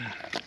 Yeah.